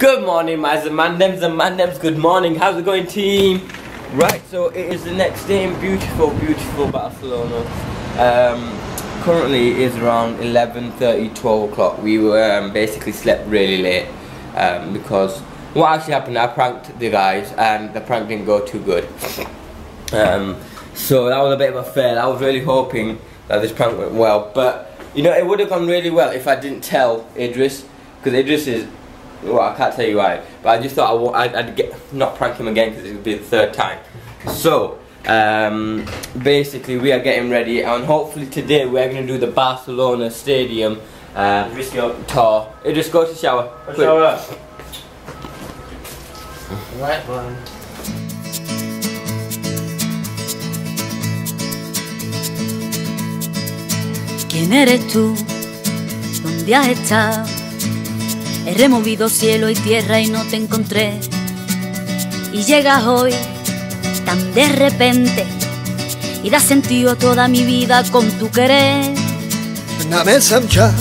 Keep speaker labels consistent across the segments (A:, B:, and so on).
A: Good morning, my man. mandems and mandems. Good morning. How's it going, team? Right, so it is the next day in beautiful, beautiful Barcelona. Um, currently, it is around 11:30, 12 o'clock. We were um, basically slept really late um, because what actually happened? I pranked the guys, and the prank didn't go too good. Um, so that was a bit of a fail. I was really hoping that this prank went well, but you know, it would have gone really well if I didn't tell Idris, because Idris is well, I can't tell you why, but I just thought I w I'd, I'd get not prank him again because it would be the third time. So um, basically, we are getting ready, and hopefully today we're going to do the Barcelona Stadium uh, tour. It just go to shower.
B: A shower. Right one.
C: ¿Quién eres tú? ¿Dónde has estado? He removido cielo y tierra y no te encontré. Y llegas hoy tan de repente y das sentido a toda mi vida con tu querer.
D: Name samcha,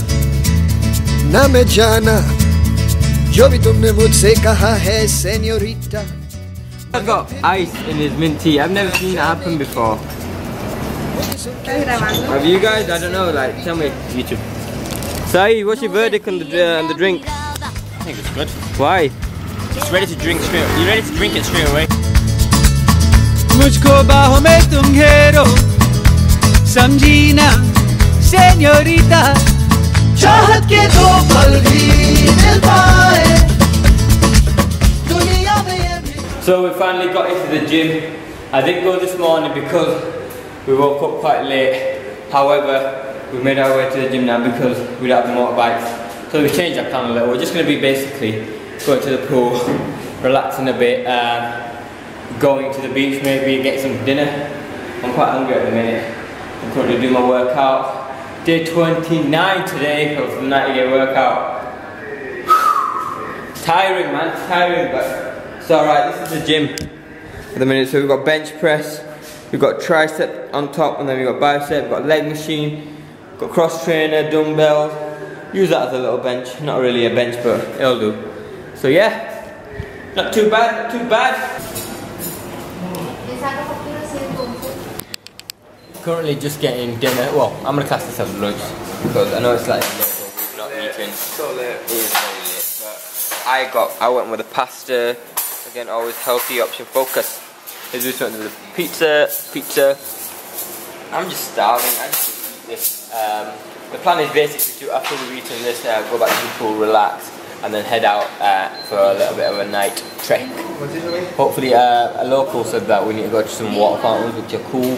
D: name jana, yo vi tumne mujhse kaha hai señorita.
A: I got ice in his mint tea. I've never seen it happen before. Have you guys? I don't know. Like, tell me.
B: YouTube.
A: Sai, what's your verdict on the uh, on the drink?
B: I think it's good.
A: Why?
B: It's ready to drink straight. You're ready to drink it straight away.
E: मुझको बाहों में तुम घेरो समझी ना senorita
D: चाहत के दो पल भी मिल पाए दुनिया में ये भी
A: So we finally got into the gym. I didn't go this morning because we woke up quite late. However, we made our way to the gym now because we don't have the motorbikes. So we changed our plan a little. We're just going to be basically going to the pool, relaxing a bit, uh, going to the beach maybe, get some dinner. I'm quite hungry at the minute. I'm going to do my workout. Day 29 today of the 90 day workout. tiring man, tiring but it's alright, this is the gym for the minute. So we've got bench press, we've got tricep on top and then we've got bicep, we've got leg machine, got cross trainer, dumbbells. Use that as a little bench, not really a bench but it'll do. So yeah, not too bad, not too bad. Currently just getting dinner, well I'm gonna class this as lunch because I know it's like late not eaten.
D: so late
A: It is very late, but I got, I went with a pasta. Again, always healthy option. Focus. Let's do something with the pizza. Pizza. I'm just starving. I just eat this. Um, the plan is basically to after we've eaten this, uh, go back to the pool, relax, and then head out uh, for a little bit of a night trek. Hopefully, uh, a local said that we need to go to some water fountains, which are cool.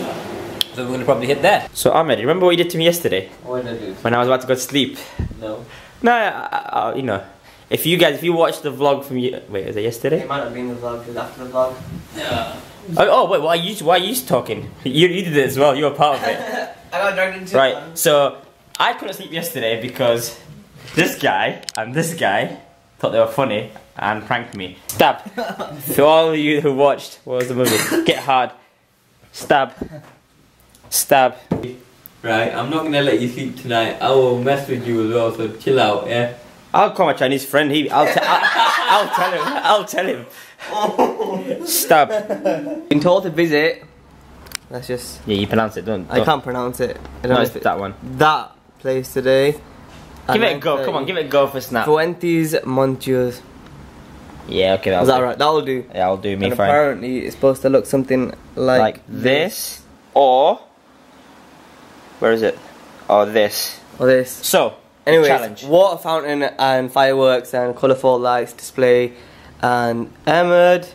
A: So we're gonna probably hit there.
B: So Ahmed, remember what you did to me yesterday
A: What did I do?
B: when I was about to go to sleep?
A: No.
B: No, I, I, I- you know, if you guys, if you watched the vlog from you, wait, is it yesterday?
D: It might have been the vlog because after the vlog
B: Oh, oh wait, why are you, why are you talking? You, you did it as well. You were part of it.
D: I got dragged into
B: Right, so I couldn't sleep yesterday because this guy and this guy thought they were funny and pranked me. Stab. For all of you who watched, what was the movie? Get Hard. Stab. Stab.
A: Right, I'm not gonna let you sleep tonight. I will mess with you as well, so chill out, yeah?
B: I'll call my Chinese friend. He, I'll, te- I'll, I'll tell him. I'll tell him. Oh. Stab.
F: Been told to visit. Let's just.
B: Yeah, you pronounce it. Don't.
F: I
B: don't-
F: can't pronounce it. I don't
B: No,
F: know
B: it's
F: if
B: that one.
F: That place today.
B: Give it a go. Come on, give it a go for snap.
F: Fuentes Montios.
B: Yeah, okay, that'll
F: Is that right? That'll do.
B: Yeah, I'll do me
F: and
B: fine.
F: apparently it's supposed to look something like,
B: Like this, or where is it? Or this.
F: or this.
B: So,
F: Anyways,
B: challenge.
F: water fountain and fireworks and colourful lights display and Ahmed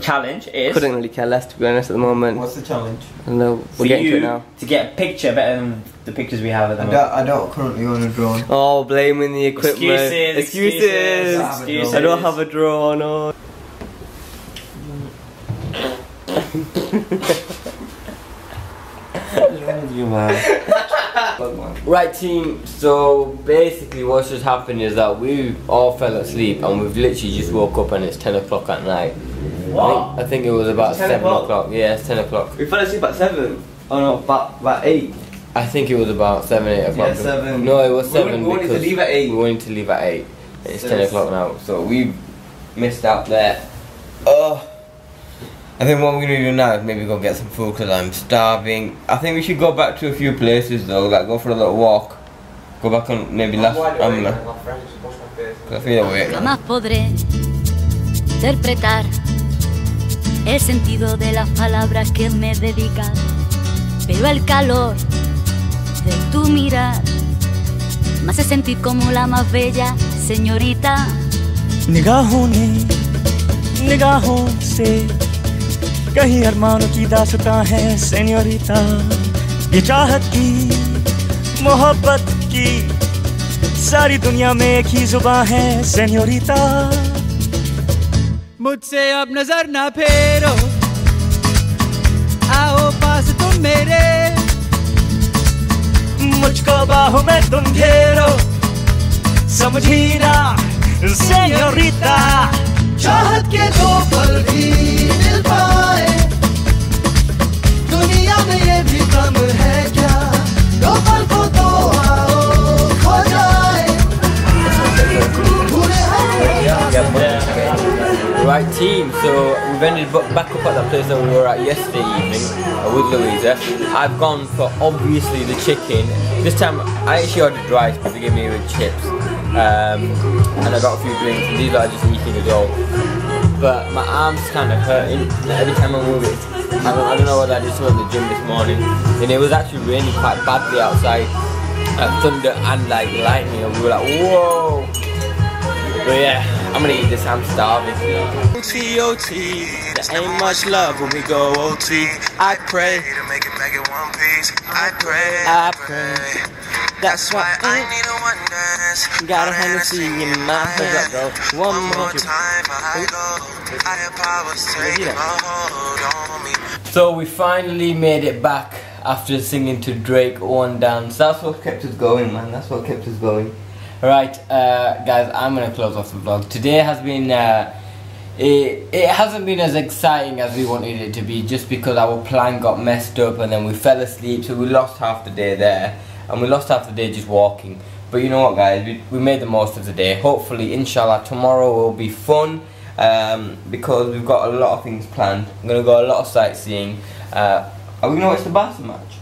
B: challenge is
F: couldn't really care less to be honest at the moment.
D: What's the challenge?
F: I know we're getting to it now.
B: to get a picture better than the pictures we have at the
D: I
B: moment.
D: don't, I don't currently own a drone.
F: Oh, blaming the equipment.
B: Excuses, excuses,
D: excuses.
F: I don't have a drone. Oh.
A: Right, team. So basically, what's just happened is that we all fell asleep and we've literally just woke up and it's 10 o'clock at night. I think, I think it was about
F: 10
A: 7
F: o'clock?
A: o'clock. Yeah, it's 10 o'clock.
F: We fell asleep at seven. Oh no, about about eight.
A: I think it was about 7, 8 o'clock.
F: Yeah, seven.
A: No, it was
F: We
A: 7
F: wanted- we wanted to leave at eight.
A: We wanted to leave at 8. It's 10 o'clock now, so we've missed out there. Oh, I think what we're gonna do now is maybe go get some food because I'm starving. I think we should go back to a few places though, like go for a little walk. Go back on maybe Las Ramblas. I feel awake.
C: Jamás podré interpretar el sentido de las palabras que me dedicas, pero el calor de tu mirar me hace sentir como la más bella señorita.
G: निगाहों ने निगाहों से कहीं अरमानों की दासता है सेन्योरिता ये चाहत की मोहब्बत की सारी दुनिया में एक ही जुबान है सेन्योरिता
E: मुझसे अब नज़र ना फेरो। आओ पास तुम मेरे।
G: मुझको बाहों में तुम घेरो। समझी ना सेन्योरिता
D: चाहत के दो पल भी मिल पाए। दुनिया में ये भी कम है क्या? दो पल
A: Right team, so we've ended back up at that place that we were at yesterday evening uh, with Louisa. I've gone for obviously the chicken. This time I actually ordered rice but they gave me with chips. Um, and I got a few drinks and these are just eating as well. But my arm's kind of hurting every time I move it. I don't, I don't know what I did to the gym this morning. And it was actually raining quite badly outside. Uh, thunder and like lightning and we were like, whoa! But yeah, I'm gonna eat this. I'm starving.
H: OT, OT. There ain't much love when we go OT. I pray to make it back in one piece. I pray,
A: I pray.
H: That's why I need a one dance.
A: Got a Hennessy in my hand. Go one more.
H: time I go. Higher powers take a hold on me.
A: So we finally made it back after singing to Drake one dance. That's what kept us going, man. That's what kept us going. Right, uh, guys, I'm gonna close off the vlog. Today has been. Uh, it, it hasn't been as exciting as we wanted it to be just because our plan got messed up and then we fell asleep so we lost half the day there and we lost half the day just walking but you know what guys we, we made the most of the day hopefully inshallah tomorrow will be fun um, because we've got a lot of things planned I'm gonna go a lot of sightseeing uh, are we gonna watch the Barca match?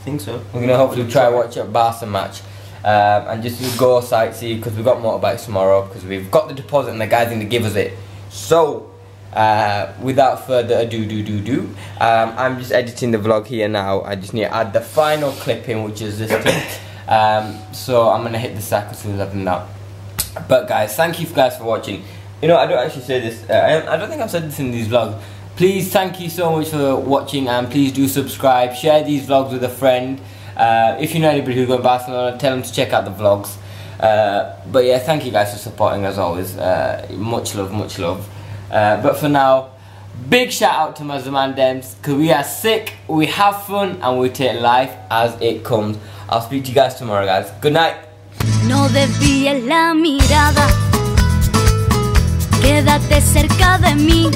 B: I think so.
A: We're gonna hopefully try watch a Barca match. Um, and just go sightsee because we've got motorbikes tomorrow because we've got the deposit and the guy's going to give us it. So, uh, without further ado, do do do, um, I'm just editing the vlog here now. I just need to add the final clip in, which is this clip. Um, so I'm gonna hit the sack as soon as I've done that. But guys, thank you guys for watching. You know, I don't actually say this. Uh, I don't think I've said this in these vlogs. Please, thank you so much for watching, and please do subscribe. Share these vlogs with a friend. Uh, if you know anybody who's going to Barcelona, tell them to check out the vlogs. Uh, but yeah, thank you guys for supporting as always. Uh, much love, much love. Uh, but for now, big shout out to my ZamanDems because we are sick, we have fun, and we take life as it comes. I'll speak to you guys tomorrow, guys. Good night.
C: No la mirada, quédate cerca de mí.